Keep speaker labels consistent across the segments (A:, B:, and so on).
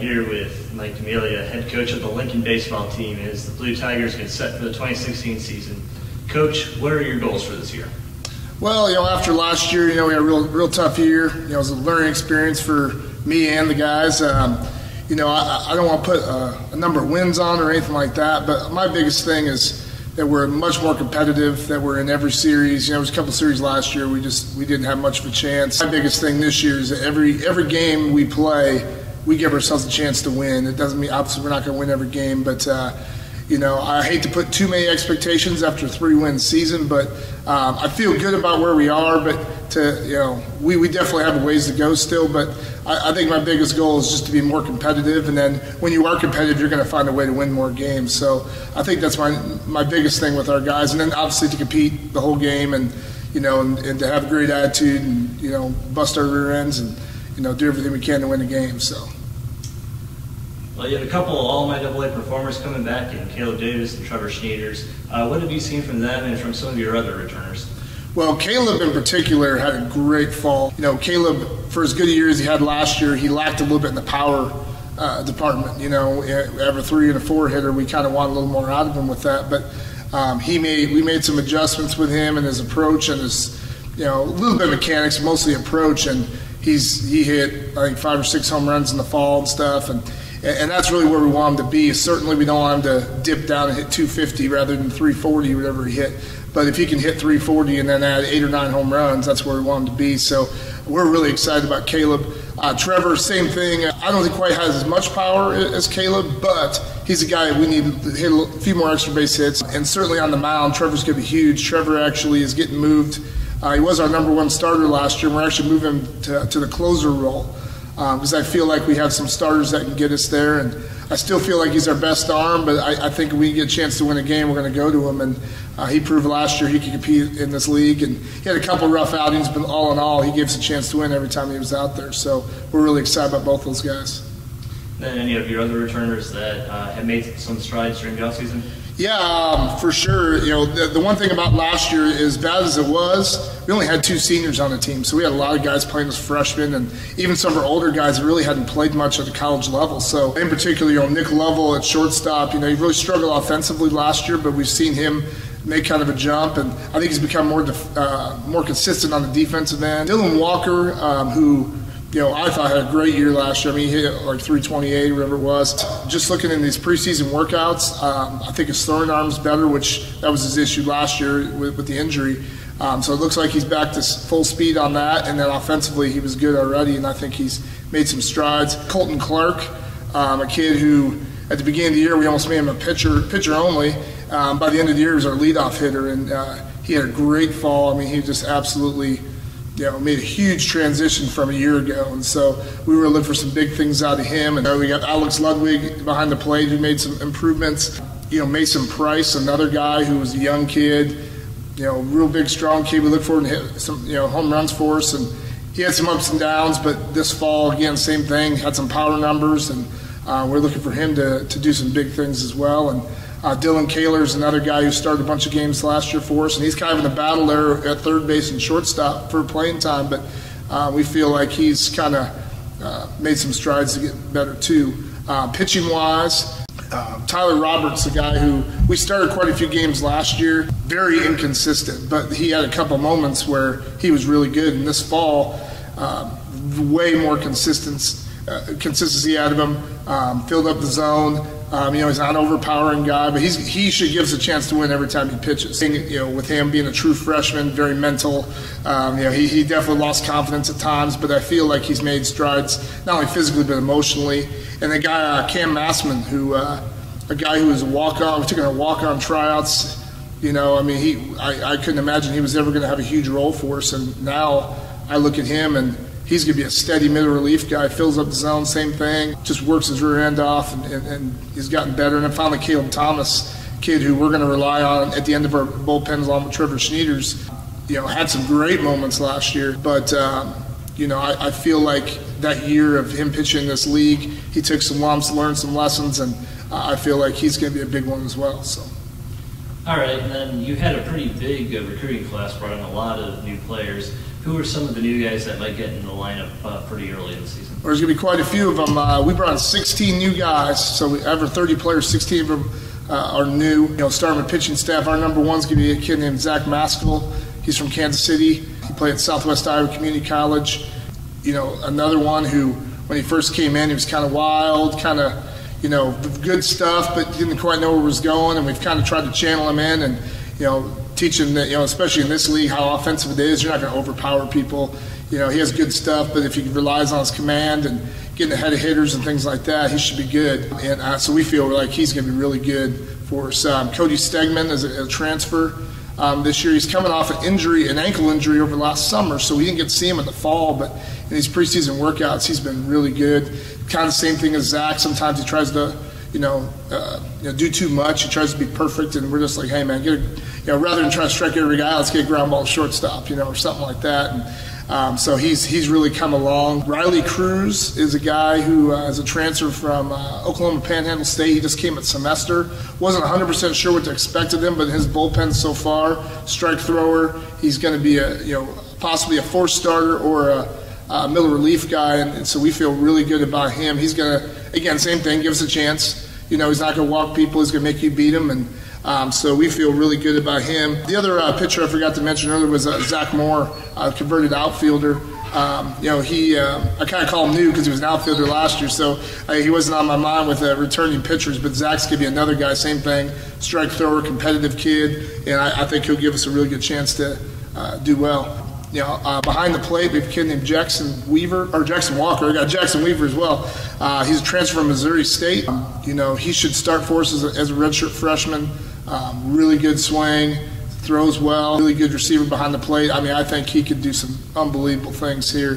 A: here with Mike DeMilia, head coach of the Lincoln baseball team, as the Blue Tigers get set for the 2016 season. Coach, what are your goals for this year?
B: Well, you know, after last year, you know, we had a real, real tough year. You know, it was a learning experience for me and the guys. Um, you know, I, I, don't want to put a, a, number of wins on or anything like that, but my biggest thing is that we're much more competitive, that we're in every series. You know, there was a couple series last year we just we didn't have much of a chance. My biggest thing this year is that every every game we play, we give ourselves a chance to win. It doesn't mean obviously we're not going to win every game, but uh, you know, I hate to put too many expectations after a three-win season, but um, I feel good about where we are. But to you know, we, we definitely have a ways to go still. But I, I think my biggest goal is just to be more competitive, and then when you are competitive, you're going to find a way to win more games. So I think that's my my biggest thing with our guys, and then obviously to compete the whole game, and you know, and, and to have a great attitude, and you know, bust our rear ends, and you know, do everything we can to win the game. So.
A: Well, you had a couple of All-MIAA performers coming back in Caleb Davis and Trevor Schneiders. Uh, what have you seen from them and from some of your other returners?
B: Well, Caleb in particular had a great fall. You know, Caleb, for as good a year as he had last year, he lacked a little bit in the power uh, department. You know, ever three and a four hitter, we kind of want a little more out of him with that. But um, he made we made some adjustments with him and his approach and his, you know, a little bit of mechanics, mostly approach. And he's he hit I think five or six home runs in the fall and stuff. And and that's really where we want him to be. Certainly, we don't want him to dip down and hit 250 rather than 340, whatever he hit. But if he can hit 340 and then add eight or nine home runs, that's where we want him to be. So we're really excited about Caleb. Uh, Trevor, same thing. I don't think quite has as much power as Caleb, but he's a guy we need to hit a few more extra base hits. And certainly on the mound, Trevor's going to be huge. Trevor actually is getting moved. Uh, he was our number one starter last year, we're actually moving him to, to the closer role because um, I feel like we have some starters that can get us there. And I still feel like he's our best arm, but I, I think if we get a chance to win a game, we're going to go to him. And uh, he proved last year he could compete in this league. And he had a couple rough outings, but all in all, he gave us a chance to win every time he was out there. So we're really excited about both those guys.
A: And any of your other returners that uh, have made some strides during the offseason?
B: Yeah, um, for sure. You know, the, the, one thing about last year, as bad as it was, we only had two seniors on the team, so we had a lot of guys playing as freshmen, and even some of our older guys really hadn't played much at the college level. So, in particular, you know, Nick Lovell at shortstop. You know, he really struggled offensively last year, but we've seen him make kind of a jump, and I think he's become more uh, more consistent on the defensive end. Dylan Walker, um, who you know, I thought had a great year last year. I mean, he hit like 328, whatever it was. Just looking in these preseason workouts, um, I think his throwing arm's better, which that was his issue last year with, with the injury. Um, so it looks like he's back to full speed on that. And then offensively, he was good already, and I think he's made some strides. Colton Clark, um, a kid who at the beginning of the year we almost made him a pitcher, pitcher only. Um, by the end of the year, he was our leadoff hitter, and uh, he had a great fall. I mean, he just absolutely you know, made a huge transition from a year ago. And so we were looking for some big things out of him. And we got Alex Ludwig behind the plate who made some improvements. You know, Mason Price, another guy who was a young kid, you know, real big, strong kid. We look forward to hit some, you know, home runs for us. And he had some ups and downs, but this fall, again, same thing, had some power numbers. And uh, we're looking for him to, to do some big things as well. And uh, Dylan Kaler is another guy who started a bunch of games last year for us, and he's kind of in the battle there at third base and shortstop for playing time. But uh, we feel like he's kind of uh, made some strides to get better too. Uh, pitching wise, uh, Tyler Roberts, the guy who we started quite a few games last year, very inconsistent, but he had a couple moments where he was really good. And this fall, um, way more consistent, uh, consistency out of him, um, filled up the zone. Um, you know, he's not an overpowering guy, but he's, he should give us a chance to win every time he pitches. You know, with him being a true freshman, very mental, um, you know, he, he definitely lost confidence at times, but I feel like he's made strides, not only physically, but emotionally. And the guy, uh, Cam Massman, who, uh, a guy who was a walk-on, we took him a walk-on tryouts, you know, I mean, he, I, I couldn't imagine he was ever going to have a huge role for us, and now I look at him and – he's going to be a steady middle relief guy, fills up the zone, same thing, just works his rear end off, and, and, and he's gotten better. And then finally, Caleb Thomas, kid who we're going to rely on at the end of our bullpen along with Trevor Schneiders, you know, had some great moments last year, but. Um, you know, I, I, feel like that year of him pitching this league, he took some lumps, learned some lessons, and I feel like he's going to be a big one as well. So.
A: All right, and then you had a pretty big uh, recruiting class, brought in a lot of new players. Who are some of the new guys that might get in the lineup uh, pretty early in the season?
B: there's going to be quite a few of them. Uh, we brought in 16 new guys, so we, over 30 players, 16 of them uh, are new. You know, starting with pitching staff, our number one's going to be a kid named Zach Maskell. He's from Kansas City. He played at Southwest Iowa Community College. You know, another one who, when he first came in, he was kind of wild, kind of, you know, good stuff, but didn't quite know where it was going. And we've kind of tried to channel him in and, you know, teach him that, you know, especially in this league, how offensive it is. You're not going to overpower people. You know, he has good stuff, but if he relies on his command and getting ahead of hitters and things like that, he should be good. And uh, so we feel like he's going to be really good for us. Um, Cody Stegman is a, a transfer um, this year. He's coming off an injury, an ankle injury over the last summer, so we didn't get to see him in the fall. But in these preseason workouts, he's been really good. Kind of same thing as Zach. Sometimes he tries to, you know, uh, you know, do too much. He tries to be perfect, and we're just like, hey man, get a, you know, rather than try to strike every guy, let's get ground ball shortstop, you know, or something like that. And, um, so he's he's really come along. Riley Cruz is a guy who uh, is a transfer from uh, Oklahoma Panhandle State. He just came at semester. wasn't 100% sure what to expect of him, but his bullpen so far, strike thrower. He's going to be a you know possibly a four starter or a, a middle relief guy, and, and so we feel really good about him. He's going to again same thing, give us a chance. You know, he's not going to walk people. He's going to make you beat him and. Um, so we feel really good about him. The other uh, pitcher I forgot to mention earlier was uh, Zach Moore, uh, converted outfielder. Um, you know, he uh, I kind of call him new because he was an outfielder last year, so uh, he wasn't on my mind with uh, returning pitchers. But Zach's gonna be another guy, same thing, strike thrower, competitive kid, and I, I think he'll give us a really good chance to do well you know, uh, behind the plate, we have a kid named Jackson Weaver, or Jackson Walker. I got Jackson Weaver as well. Uh, he's a transfer from Missouri State. Um, you know, he should start for us as a, as a redshirt freshman. Um, really good swing, throws well, really good receiver behind the plate. I mean, I think he could do some unbelievable things here.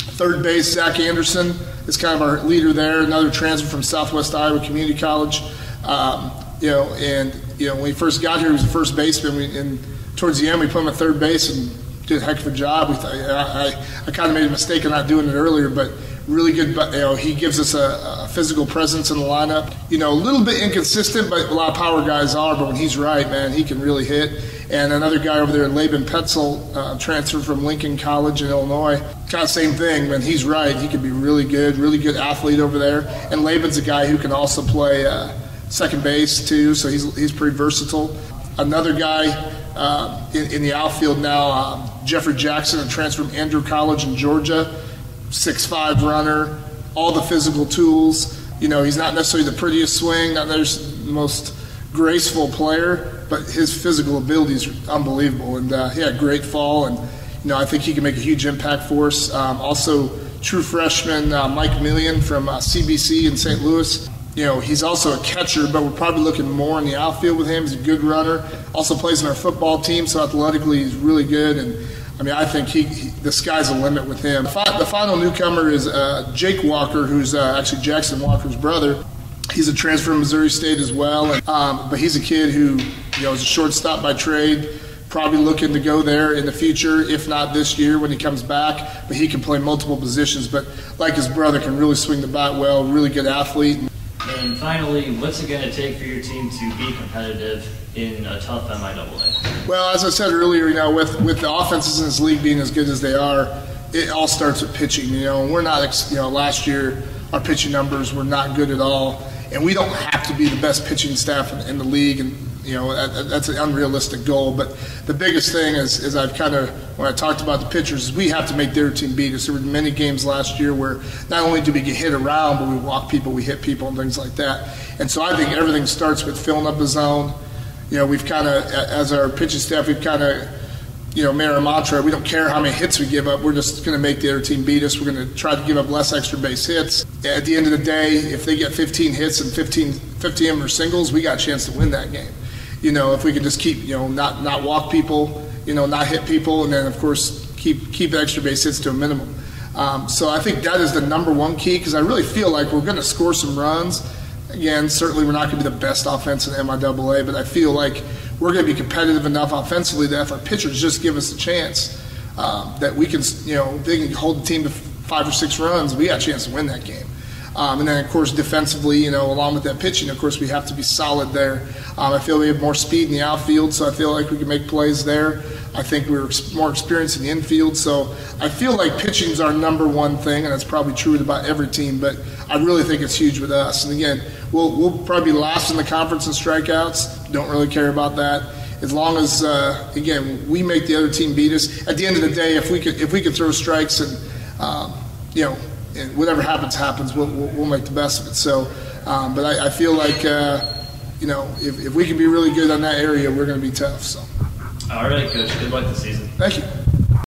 B: Third base, Zach Anderson is kind of our leader there, another transfer from Southwest Iowa Community College. Um, you know, and you know when he first got here, he was the first baseman. We, and towards the end, we put him at third base and did a heck of a job. We th- I, I, I kind of made a mistake in not doing it earlier, but really good. But you know, he gives us a, a, physical presence in the lineup. You know, a little bit inconsistent, but a lot of power guys are. But when he's right, man, he can really hit. And another guy over there, Laban Petzel, uh, transferred from Lincoln College in Illinois. Kind of same thing. When he's right, he can be really good, really good athlete over there. And Laban's a guy who can also play uh, second base too, so he's he's pretty versatile. Another guy uh, in, in, the outfield now, um, Jeffrey Jackson, a transfer from Andrew College in Georgia six-five runner, all the physical tools. You know, he's not necessarily the prettiest swing, not necessarily the most graceful player, but his physical ability is unbelievable. And uh, he had a great fall, and you know, I think he can make a huge impact for us. Um, also, true freshman uh, Mike Million from uh, CBC in St. Louis. You know, he's also a catcher, but we're probably looking more in the outfield with him. He's a good runner. Also plays in our football team, so athletically he's really good. And I mean, I think he, he the sky's the limit with him. The, fi- the final newcomer is uh, Jake Walker, who's uh, actually Jackson Walker's brother. He's a transfer from Missouri State as well, and, um, but he's a kid who you know is a shortstop by trade. Probably looking to go there in the future, if not this year when he comes back. But he can play multiple positions. But like his brother, can really swing the bat well. Really good athlete.
A: And finally, what's it going to take for your team to be competitive in a tough MIAA?
B: Well, as I said earlier, you know, with with the offenses in this league being as good as they are, it all starts with pitching. You know, we're not, you know, last year our pitching numbers were not good at all, and we don't have to be the best pitching staff in, in the league, and you know that, that's an unrealistic goal. But the biggest thing is, is I've kind of when I talked about the pitchers, we have to make their team beat us. There were many games last year where not only do we get hit around, but we walk people, we hit people, and things like that. And so I think everything starts with filling up the zone you know, we've kind of, as our pitching staff, we've kind of, you know, our mantra. We don't care how many hits we give up. We're just going to make the other team beat us. We're going to try to give up less extra base hits. At the end of the day, if they get 15 hits and 15, 15 of them are singles, we got a chance to win that game. You know, if we could just keep, you know, not not walk people, you know, not hit people, and then of course keep keep extra base hits to a minimum. Um, so I think that is the number one key because I really feel like we're going to score some runs Again, certainly we're not going to be the best offense in MIAA, but I feel like we're going to be competitive enough offensively that if our pitchers just give us a chance, um, that we can, you know, they can hold the team to five or six runs, we got a chance to win that game. Um, and then, of course, defensively, you know, along with that pitching, of course, we have to be solid there. Um, I feel we have more speed in the outfield, so I feel like we can make plays there. I think we're ex- more experienced in the infield. So I feel like pitching is our number one thing, and that's probably true with about every team. But I really think it's huge with us. And again, we'll we'll probably be last in the conference in strikeouts. Don't really care about that. As long as uh, again we make the other team beat us. At the end of the day, if we could if we could throw strikes and um, you know and whatever happens happens, we'll, we'll, we'll make the best of it. So, um, but I, I feel like. Uh, you know, if, if we can be really good on that area, we're going to be tough. So,
A: All right, coach. Good luck this season.
B: thank you.